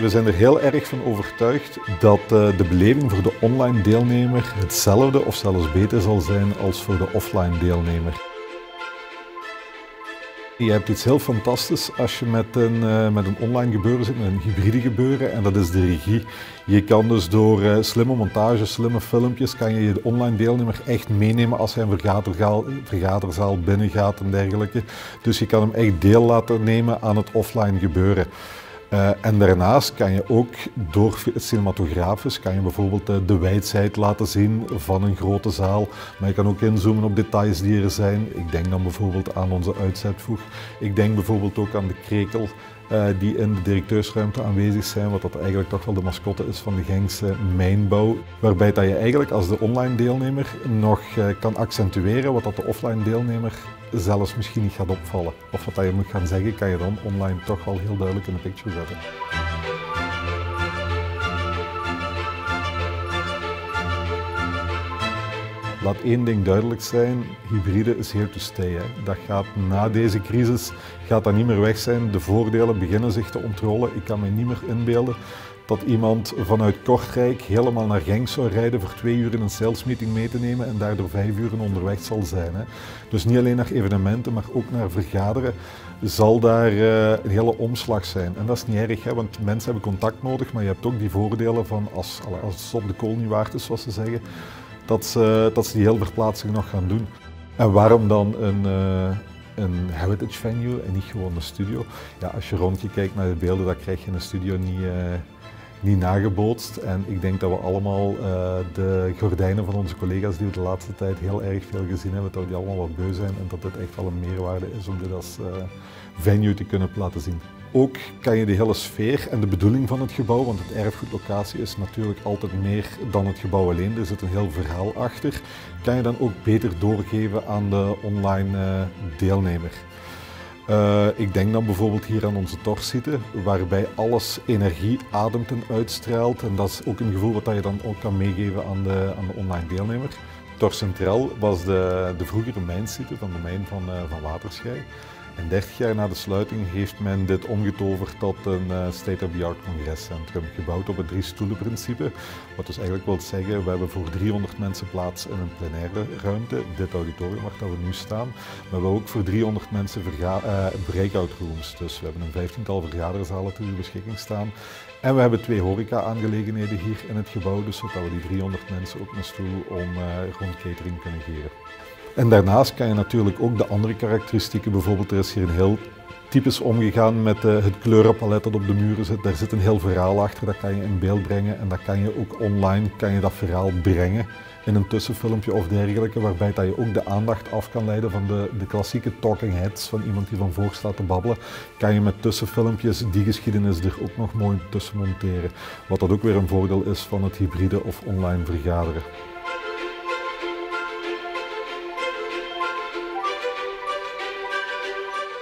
We zijn er heel erg van overtuigd dat eh, de beleving voor de online deelnemer hetzelfde of zelfs beter zal zijn als voor de offline deelnemer. Je hebt iets heel fantastisch als je met een, uh, met een online gebeuren zit, met een hybride gebeuren, en dat is de regie. Je kan dus door uh, slimme montages, slimme filmpjes, kan je de online deelnemer echt meenemen als hij een vergaderzaal, vergaderzaal binnengaat en dergelijke. Dus je kan hem echt deel laten nemen aan het offline gebeuren. Uh, en daarnaast kan je ook door het cinematografisch kan je bijvoorbeeld uh, de wijdheid laten zien van een grote zaal. Maar je kan ook inzoomen op details die er zijn. Ik denk dan bijvoorbeeld aan onze uitzetvoeg. Ik denk bijvoorbeeld ook aan de krekel uh, die in de directeursruimte aanwezig zijn, wat dat eigenlijk toch wel de mascotte is van de Gengse mijnbouw. Waarbij dat je eigenlijk als de online deelnemer nog kan accentueren wat dat de offline deelnemer zelfs misschien niet gaat opvallen. Of wat je moet gaan zeggen, kan je dan online toch wel heel duidelijk in de picture zetten. Laat één ding duidelijk zijn, hybride is here to stay. Dat gaat na deze crisis gaat dat niet meer weg zijn. De voordelen beginnen zich te ontrollen. Ik kan me niet meer inbeelden dat iemand vanuit Kortrijk helemaal naar Genk zou rijden voor twee uur een salesmeeting mee te nemen en daardoor vijf uur onderweg zal zijn. Hè. Dus niet alleen naar evenementen, maar ook naar vergaderen zal daar uh, een hele omslag zijn. En dat is niet erg, hè, want mensen hebben contact nodig, maar je hebt ook die voordelen van als, als het op de kool niet waard is, zoals ze zeggen, dat ze, dat ze die hele verplaatsing nog gaan doen. En waarom dan een, uh, een heritage venue en niet gewoon een studio? Ja, als je rondje kijkt naar de beelden, dan krijg je een studio niet, uh, niet nagebootst. En ik denk dat we allemaal uh, de gordijnen van onze collega's die we de laatste tijd heel erg veel gezien hebben, dat die allemaal wat beu zijn en dat dit echt wel een meerwaarde is om dit als uh, venue te kunnen laten zien. Ook kan je de hele sfeer en de bedoeling van het gebouw, want het erfgoedlocatie is natuurlijk altijd meer dan het gebouw alleen, er zit een heel verhaal achter, kan je dan ook beter doorgeven aan de online uh, deelnemer. Uh, ik denk dan bijvoorbeeld hier aan onze torsite, waarbij alles energie ademt en uitstraalt. En dat is ook een gevoel wat je dan ook kan meegeven aan de, aan de online deelnemer. Tor Centraal was de, de vroegere mijnsite van de mijn van, uh, van Waterschei. En 30 jaar na de sluiting heeft men dit omgetoverd tot een uh, state-of-the-art congrescentrum, gebouwd op het drie stoelen principe. Wat dus eigenlijk wil zeggen, we hebben voor 300 mensen plaats in een plenaire ruimte, dit auditorium waar we nu staan. Maar we hebben ook voor 300 mensen uh, breakout rooms. Dus we hebben een vijftiental vergaderzalen ter beschikking staan. En we hebben twee horeca-aangelegenheden hier in het gebouw, dus zodat we die 300 mensen ook een stoel om uh, rond catering kunnen geven. En daarnaast kan je natuurlijk ook de andere karakteristieken, bijvoorbeeld er is hier een heel typisch omgegaan met uh, het kleurenpalet dat op de muren zit. Daar zit een heel verhaal achter, dat kan je in beeld brengen en dat kan je ook online kan je dat verhaal brengen in een tussenfilmpje of dergelijke, waarbij dat je ook de aandacht af kan leiden van de, de klassieke talking heads van iemand die van voor staat te babbelen, kan je met tussenfilmpjes die geschiedenis er ook nog mooi tussen monteren. Wat dat ook weer een voordeel is van het hybride of online vergaderen.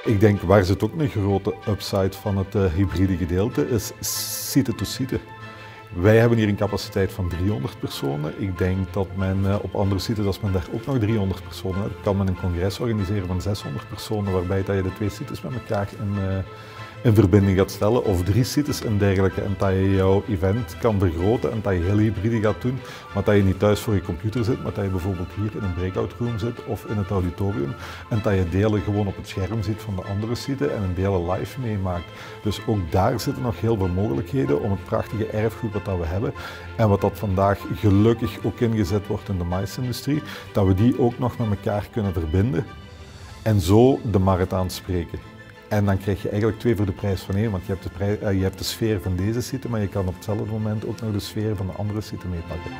Ik denk waar zit ook een grote upside van het uh, hybride gedeelte is site-to-site. Wij hebben hier een capaciteit van 300 personen. Ik denk dat men uh, op andere sites, als men daar ook nog 300 personen kan men een congres organiseren van 600 personen, waarbij dat je de twee sites met elkaar in, uh, in verbinding gaat stellen, of drie sites en dergelijke. En dat je jouw event kan vergroten en dat je heel hybride gaat doen, maar dat je niet thuis voor je computer zit, maar dat je bijvoorbeeld hier in een breakout room zit of in het auditorium en dat je delen gewoon op het scherm ziet van de andere site en een delen live meemaakt. Dus ook daar zitten nog heel veel mogelijkheden om het prachtige erfgoed wat dat we hebben en wat dat vandaag gelukkig ook ingezet wordt in de maisindustrie, dat we die ook nog met elkaar kunnen verbinden en zo de markt aanspreken. En dan krijg je eigenlijk twee voor de prijs van één, want je hebt, de uh, je hebt de sfeer van deze site, maar je kan op hetzelfde moment ook nog de sfeer van de andere site meepakken.